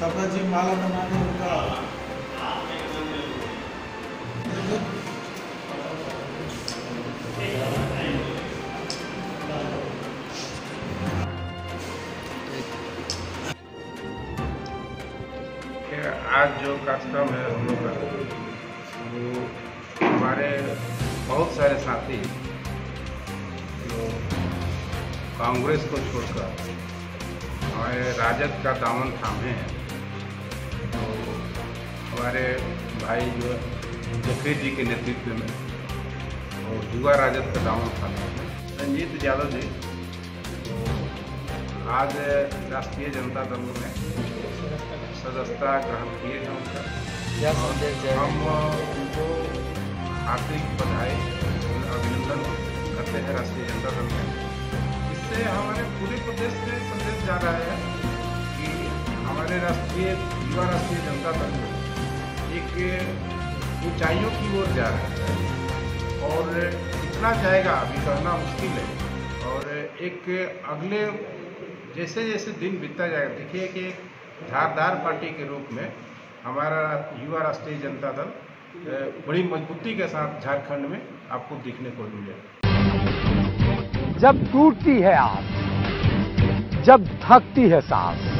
सफ़ा जी माला बनाने का। आज जो कार्यक्रम है हम लोग का, वो हमारे बहुत सारे साथी जो कांग्रेस को छोड़कर हमारे राजद का दामन थामे हैं। तो हमारे भाई जो जफरी जी के नेतृत्व में और युवा राजद का दामन थामे हैं रंजीत यादव जी तो आज राष्ट्रीय जनता दल में सदस्यता ग्रहण किए हैं उनका। हम उनको हार्दिक बधाई अभिनंदन करते हैं राष्ट्रीय जनता दल में। इससे हमारे पूरे प्रदेश में संदेश जा रहा है हमारे राष्ट्रीय युवा राष्ट्रीय जनता दल में। एक, ऊंचाइयों की ओर जा रहा है और कितना जाएगा अभी कहना मुश्किल है। और एक, अगले जैसे जैसे दिन बीतता जाएगा, देखिए कि धारदार पार्टी के रूप में हमारा युवा राष्ट्रीय जनता दल बड़ी मजबूती के साथ झारखंड में आपको देखने को मिलेगा जब टूटती है आप जब थकती है सांस